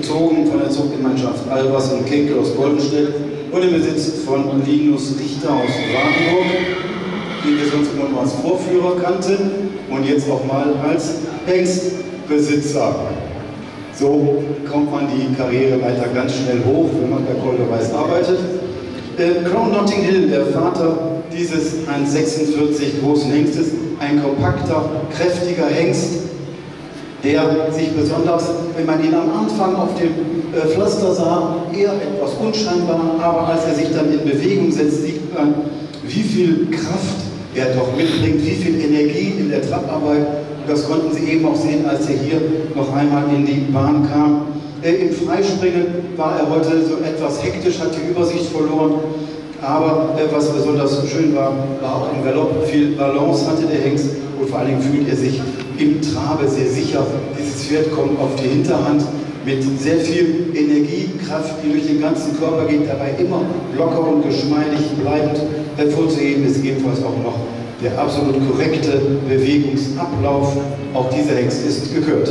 gezogen von der Zuggemeinschaft Albers und Kinkel aus Goldenstedt und im Besitz von Linus Richter aus Brandenburg, den wir sonst immer nur als Vorführer kannten und jetzt auch mal als Hengstbesitzer. So kommt man die Karriere weiter ganz schnell hoch, wenn man bei Kolderweiß arbeitet. Äh, Crown Notting Hill, der Vater dieses 1,46 großen Hengstes, ein kompakter, kräftiger Hengst, der sich besonders, wenn man ihn am Anfang auf dem äh, Pflaster sah, eher etwas unscheinbar, aber als er sich dann in Bewegung setzt, sieht man, wie viel Kraft er doch mitbringt, wie viel Energie in der Trapparbeit. Das konnten Sie eben auch sehen, als er hier noch einmal in die Bahn kam. Äh, Im Freispringen war er heute so etwas hektisch, hat die Übersicht verloren. Aber äh, was besonders schön war, war auch im Galopp viel Balance hatte der Hengst und vor allen Dingen fühlt er sich im Trabe sehr sicher. Dieses Pferd kommt auf die Hinterhand mit sehr viel Energiekraft, die durch den ganzen Körper geht, dabei immer locker und geschmeidig bleibend. Hervorzuheben ist ebenfalls auch noch der absolut korrekte Bewegungsablauf. Auch dieser Hengst ist gekürt.